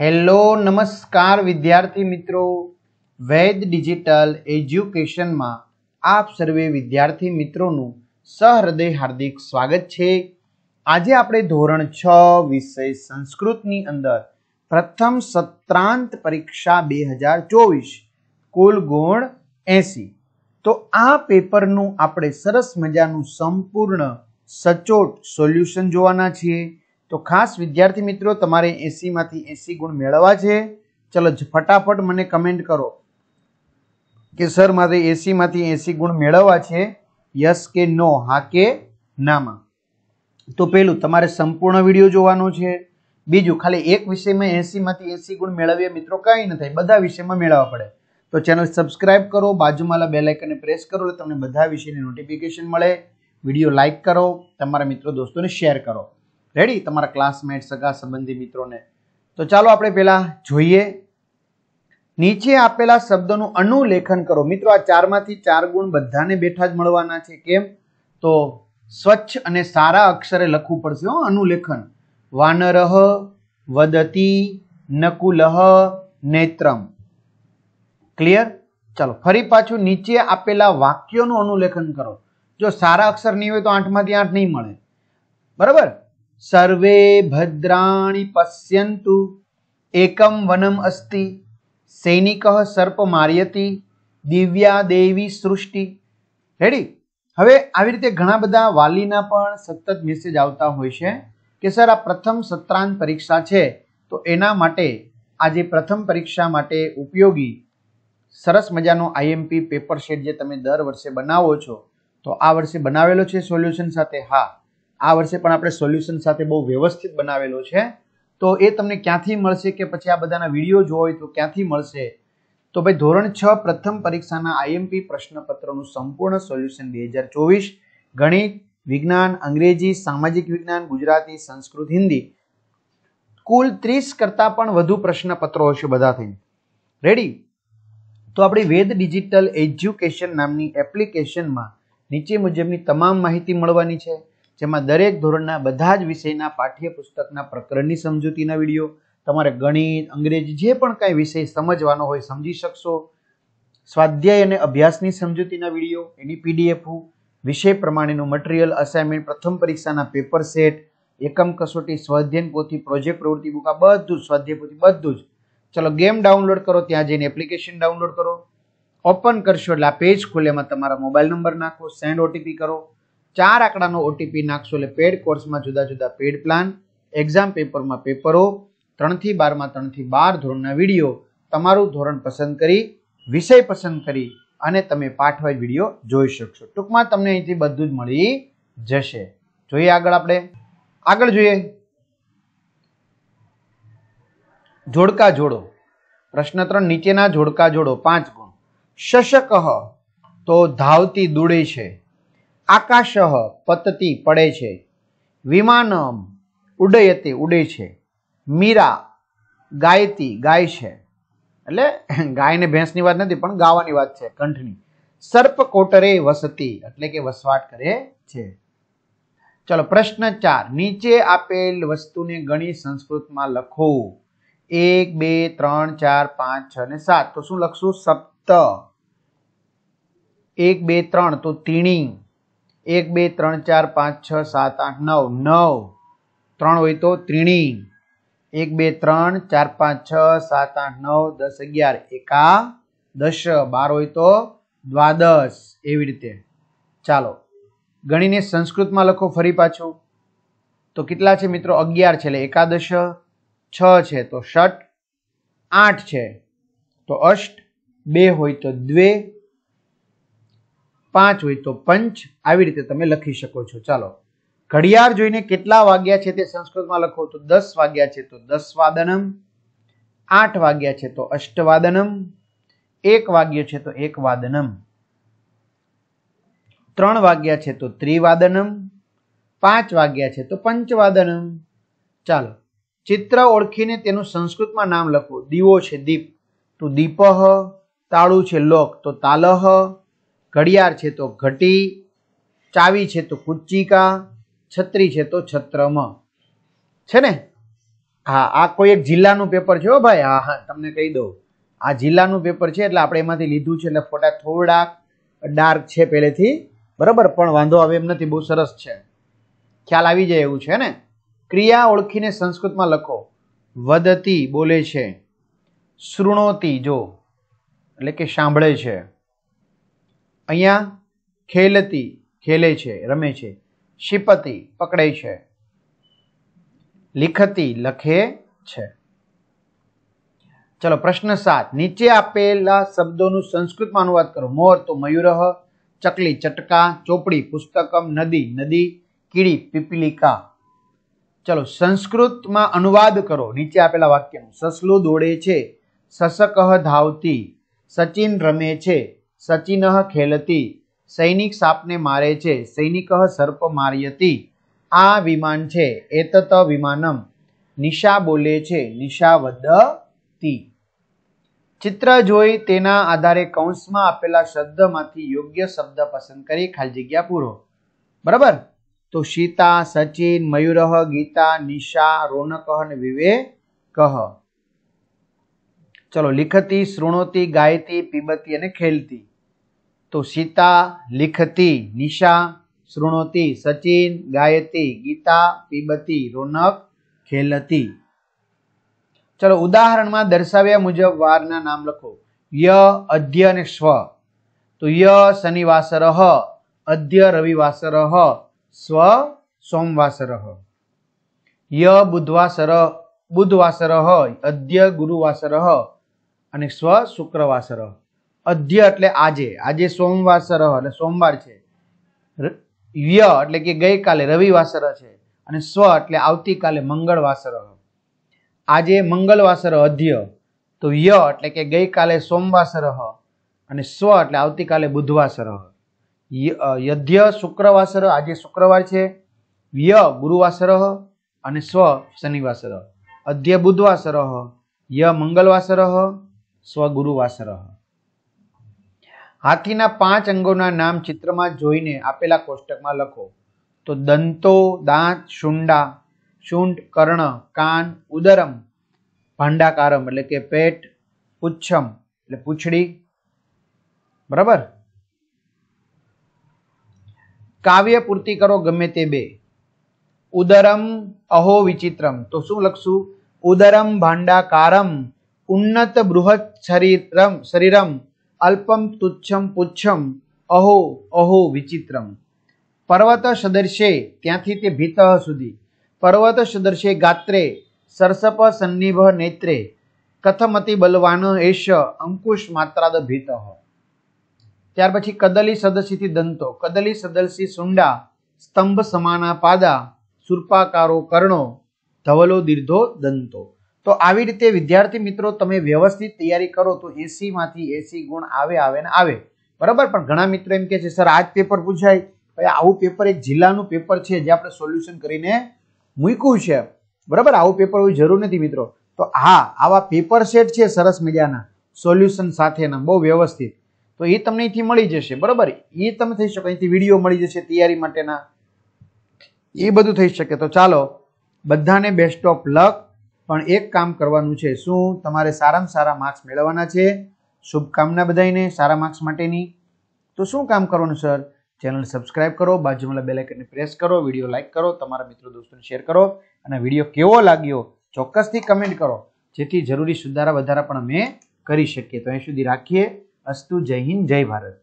Hello, નમસ્કાર વિદ્યાર્થી મિત્રો. વૈદ ડિજિટલ એજ્યુકેશનમાં આપ સર્વે વિદ્યાર્થી મિત્રોનું સહૃદય હાર્દિક સ્વાગત છે. આજે આપણે ધોરણ છ વિષય સંસ્કૃતની અંદર પ્રથમ સત્રાંત પરીક્ષા બે હજાર ચોવીસ, કુલ ગુણ એસી. તો આ પેપરનું આપણે સરસ મજાનું સંપૂર્ણ સચોટ સોલ્યુશન જોવાના છીએ. તો ખાસ વિદ્યાર્થી મિત્રો, તમારે એસીમાંથી એસી ગુણ મેળવવા છે. ચલો ફટાફટ મને કમેન્ટ કરો કે સર મારે એસીમાંથી એસી ગુણ મેળવવા છે. યસ કે નો હા કે નામાં તો પેલું, તમારે સંપૂર્ણ વીડિયો જોવાનો છે. બીજું, ખાલી એક વિષયમાં એસીમાંથી એસી ગુણ મેળવીએ મિત્રો કંઈ ન થાય. બધા વિષયમાં મેળવવા પડે. તો ચેનલ સબસ્ક્રાઇબ કરો, બાજુમાં બેલ આઇકનને પ્રેસ કરો એટલે તમને બધા વિષયની નોટિફિકેશન મળે. વીડિયો લાઇક કરો, તમારા મિત્રો, દોસ્તોને શેર કરો. રેડી તમારા ક્લાસમેટ સગા સંબંધી મિત્રોને? તો ચાલો આપણે પહેલા જોઈએ. નીચે આપેલા શબ્દોનું અનુલેખન કરો. મિત્રો, આ ચારમાંથી ચાર ગુણ બધાને બેઠા જ મળવાના છે. કેમ? તો સ્વચ્છ અને સારા અક્ષરે લખવું પડશે, હો, અનુલેખન. વાનરહ વદતી નકુલહ નેત્રમ. ક્લિયર ચાલો, ફરી પાછું નીચે આપેલા વાક્યોનું અનુલેખન કરો. જો સારા અક્ષર નહીં હોય તો આઠમાંથી આઠ નહીં મળે. બરાબર? સર્વે ભદ્રાણી પશ્યંતુ એકમ વનમ અસ્તિ સૈનિક સર્પ માર્યતી દિવ્યા દેવી સૃષ્ટિ રેડી હવે આવી રીતે ઘણા બધા વાલીના પણ સતત મેસેજ આવતા હોય છે કે, સર, આ પ્રથમ સત્રાંત પરીક્ષા છે. તો એના માટે આ જે પ્રથમ પરીક્ષા માટે ઉપયોગી સરસ મજાનો આઈએમપી પેપર શેટ જે તમે દર વર્ષે બનાવો છો, તો આ વર્ષે બનાવેલો છે સોલ્યુશન સાથે? હા. આ વર્ષે પણ આપણે સોલ્યુશન સાથે બહુ વ્યવસ્થિત બનાવેલો છે. તો એ તમને ક્યાંથી મળશે કે પછી આ બધાના વીડિયો જોવો હોય તો ક્યાંથી મળશે? તો ભાઈ ધોરણ છ પ્રથમ પરીક્ષાના આઈએમપી પ્રશ્નપત્રનું સંપૂર્ણ સોલ્યુશન બે હજાર ચોવીસ. ગણિત, વિજ્ઞાન, અંગ્રેજી, સામાજિક વિજ્ઞાન, ગુજરાતી, સંસ્કૃત, હિન્દી. કુલ ત્રીસ કરતાં પણ વધુ પ્રશ્નપત્રો હશે બધા થઈને રેડી તો આપણી વેદ ડિજિટલ એજ્યુકેશન નામની એપ્લિકેશનમાં નીચે મુજબની તમામ માહિતી મળવાની છે. જેમાં દરેક ધોરણના બધા જ વિષયના પાઠ્યપુસ્તકના પ્રકરણની સમજૂતીના વીડિયો, તમારે ગણિત, અંગ્રેજી જે પણ કાંઈ વિષય સમજવાનો હોય સમજી શકશો. સ્વાધ્યાય અને અભ્યાસની સમજૂતીના વીડિયો, એની પીડીએફ વિષય પ્રમાણેનું મટીરિયલ, અસાઇનમેન્ટ, પ્રથમ પરીક્ષાના પેપર સેટ, એકમ કસોટી સ્વાધ્યન પોથી, પ્રોજેક્ટ પ્રવૃત્તિ બુક, આ બધું જ, સ્વાધ્યાય પોથી બધું જ. ચલો ગેમ ડાઉનલોડ કરો, ત્યાં જઈને એપ્લિકેશન ડાઉનલોડ કરો. ઓપન કરશો એટલે આ પેજ ખુલે તમારા મોબાઈલ નંબર નાખો, સેન્ડ ઓટીપી કરો. ચાર આંકડાનો ઓટીપી નાખશો એટલે પેડ કોર્સમાં જુદા જુદા પેડ પ્લાન એક્ઝામ પેપરમાં પેપરો ત્રણથી બારમાં ત્રણથી બાર ધોરણના વીડિયો તમારું ધોરણ પસંદ કરી, વિષય પસંદ કરી અને તમે પાઠવાઈ વીડિયો જોઈ શકશો. ટૂંકમાં તમને અહીંથી બધું જ મળી જશે. જોઈએ આગળ આપણે. આગળ જોઈએ. જોડકા જોડો. પ્રશ્ન ત્રણ, નીચેના જોડકા જોડો, પાંચ ગુણ. શશક તો ધાવતી દોડે છે. આકાશ પતતી પડે છે. વિમાનમ ઉડયતી ઉડે છે. મીરા ગાયતી ગાય છે. એટલે ગાય ને ભેંસની વાત નથી, પણ ગાવાની વાત છે, કંઠની. સર્પ કોટરે વસતી, એટલે કે વસવાટ કરે છે. ચલો, પ્રશ્ન ચાર. નીચે આપેલ વસ્તુને ગણી સંસ્કૃતમાં લખો. એક, બે, ત્રણ, ચાર, પાંચ, છ ને સાત. તો શું લખશું? સપ્ત. એક, બે, ત્રણ. તો તીણી. એક, બે, ત્રણ, ચાર, પાંચ, છ, સાત, આઠ, નવ નવ. ત્રણ હોય તો ત્રીણી. એક, બે, ત્રણ, ચાર, પાંચ, છ, સાત, આઠ, નવ, દસ, અગિયાર, એકા દશ બાર હોય તો દ્વાદશ. એવી રીતે. ચાલો. ગણીને સંસ્કૃતમાં લખો ફરી પાછું. તો કેટલા છે મિત્રો? અગિયાર છે એટલે એકાદશ. છ છે તો ષટ આઠ છે તો અષ્ટ. બે હોય તો દ્વે. પાંચ હોય તો પંચ આવી રીતે તમે લખી શકો છો. ચાલો. ઘડિયાળ જોઈને કેટલા વાગ્યા છે તે સંસ્કૃતમાં લખો તો દસ વાગ્યા છે તો દસ વાદનમ, આઠ વાગ્યા છે તો અષ્ટવાદનમ એક વાગ્યો છે તો એક વાદનમ, ત્રણ વાગ્યા છે તો ત્રિવાદનમ, પાંચ વાગ્યા છે તો પંચવાદનમ. ચાલો. ચિત્ર ઓળખીને તેનું સંસ્કૃતમાં નામ લખો. દીવો છે દીપ. તો દીપહ, તાળું છે લોક. તો તાલહ ઘડિયાળ છે તો ઘટી, ચાવી છે તો કુચ્ચિકા છત્રી છે તો છત્રમ. છે ને? હા, આ કોઈ એક જિલ્લાનું પેપર છે હો ભાઈ. હા હા, તમને કહી દઉં. આ જિલ્લાનું પેપર છે એટલે આપણે એમાંથી લીધું છે એટલે ફોટા થોડા ડાર્ક છે પહેલેથી. બરાબર, પણ વાંધો આવે એમ નથી, બહુ સરસ છે. ખ્યાલ આવી જાય એવું છે ને? ક્રિયા ઓળખીને સંસ્કૃતમાં લખો. વદતી બોલે છે. શૃણોતી, જો. એટલે કે સાંભળે છે. અહીંયા ખેલતી, ખેલે છે, રમે છે. શિપતી, પકડે છે. લિખતી, લખે છે. ચલો, પ્રશ્ન સાત. નીચે આપેલા શબ્દોનું સંસ્કૃતમાં અનુવાદ કરો. મોર તો મયુરહ, ચકલી ચટકા, ચોપડી પુસ્તકમ, નદી નદી, કીડી પીપલિકા. ચલો, સંસ્કૃતમાં અનુવાદ કરો. નીચે આપેલા વાક્યનું. સસલું દોડે છે, સસકહ ધાવતી, સચિન રમે છે. સચિન ખેલતી. સૈનિક સાપને મારે છે. સૈનિક સર્પ માર્યતી. આ વિમાન છે. એતત વિમાનમ. નિશા બોલે છે. નિશા વદતી ચિત્ર જોઈ તેના આધારે કૌંસમાં આપેલા શબ્દમાંથી યોગ્ય શબ્દ પસંદ કરી ખાલી જગ્યા પૂરો. બરાબર? તો સીતા, સચિન મયુરહ ગીતા, નિશા, રોનક અને વિવેક. ચલો, લિખતી, શૃણોતી, ગાયતી, પીબતી અને ખેલતી. તો સીતા લિખતી, નિશા શૃણોતી, સચિન ગાયતી, ગીતા પીબતી, રોનક ખેલતી. ચલો ઉદાહરણમાં દર્શાવ્યા મુજબ વારના નામ લખો. ય અધ્ય અને સ્વ. તો ય શનિવાસર અધ્ય રવિવાસર, સ્વ સોમવાસર. ય બુધવાસર બુધવાસર અધ્ય ગુરુવાસર અને સ્વ શુક્રવાસર. અધ્ય એટલે આજે. આજે સોમવાસર એટલે સોમવાર છે. ય એટલે કે ગઈકાલે રવિવાસર છે. અને સ્વ એટલે આવતીકાલે મંગળવાસર આજે મંગળવાસર અધ્ય. તો ય એટલે કે ગઈકાલે સોમવાસર અને સ્વ એટલે આવતીકાલે બુધવાસર યધ્ય શુક્રવાસર આજે શુક્રવાર છે. ય ગુરુવાસર અને સ્વ શનિવાસર અધ્ય બુધવાસર ય મંગળવાસર સ્વ ગુરુવાસર હાથીના પાંચ અંગોના નામ ચિત્રમાં જોઈને આપેલા કોષ્ટકમાં લખો. તો દંતો, દાંત, શુંડા શુંડ કર્ણ, કાન, ઉદરમ, ભાંડાકારમ એટલે કે પેટ, પુચ્છમ એટલે પૂછડી. બરાબર? કાવ્ય પૂર્તિ કરો ગમે તે બે. ઉદરમ, અહો, વિચિત્રમ. તો શું લખશું? ઉદરમ, ભાંડાકારમ, ઉન્નત બૃહત શરીરમ શરીરમ. અલ્પમ તુચ્છમ પુચ્છમ, અહો અહો વિચિત્રમ. પર્વત સદર્શે, ત્યાંથી તે ભીત સુધી. પર્વત સદર્શે ગાત્રે, સરસપ સન્નિભ નેત્રે. કથમતિ બલવાન એશ, અંકુશ માત્રાદ ભીત. ત્યાર પછી કદલી સદસીથી દંતો. કદલી સદસ્ય સુંડા, સ્તંભ સમાના પાદા, સુરપાકારો કર્ણો, ધવલો દીર્ધો દંતો. તો આવી રીતે વિદ્યાર્થી મિત્રો, તમે વ્યવસ્થિત તૈયારી કરો તો એસી માંથી એસી ગુણ આવે આવે ને આવે. બરાબર? પણ ઘણા મિત્રો એમ કે છે, સર આ જ પેપર પૂછાય. ભાઈ, આવું પેપર એક જિલ્લાનું પેપર છે જે આપણે સોલ્યુશન કરીને મૂક્યું છે. બરાબર? આવું પેપર હોય, જરૂર નથી મિત્રો. તો હા, આવા પેપર સેટ છે સરસ મજાના. સોલ્યુશન સાથેના, બહુ વ્યવસ્થિત. તો એ તમને અહીંથી મળી જશે. બરાબર? એ તમે થઈ શકો, અહીંથી વીડિયો મળી જશે તૈયારી માટેના. એ બધું થઈ શકે. તો ચાલો, બધાને બેસ્ટ ઓફ લક પણ એક કામ કરવાનું છે, શું તમારે સારામાં સારા માર્ક્સ મેળવવાના છે? શુભકામના બધાને સારા માર્ક્સ માટેની. તો શું કામ કરવાનું સર ચેનલ સબસ્ક્રાઇબ કરો બાજુમાં બેલ આઇકનને પ્રેસ કરો વીડિયો લાઇક કરો, તમારા મિત્રો દોસ્તોને શેર કરો, અને વીડિયો કેવો લાગ્યો, ચોક્કસથી કમેન્ટ કરો. જેથી જરૂરી સુધારા વધારા પણ અમે કરી શકીએ. તો અહીં સુધી રાખીએ. અસ્તુ, જય હિન્દ, જય ભારત.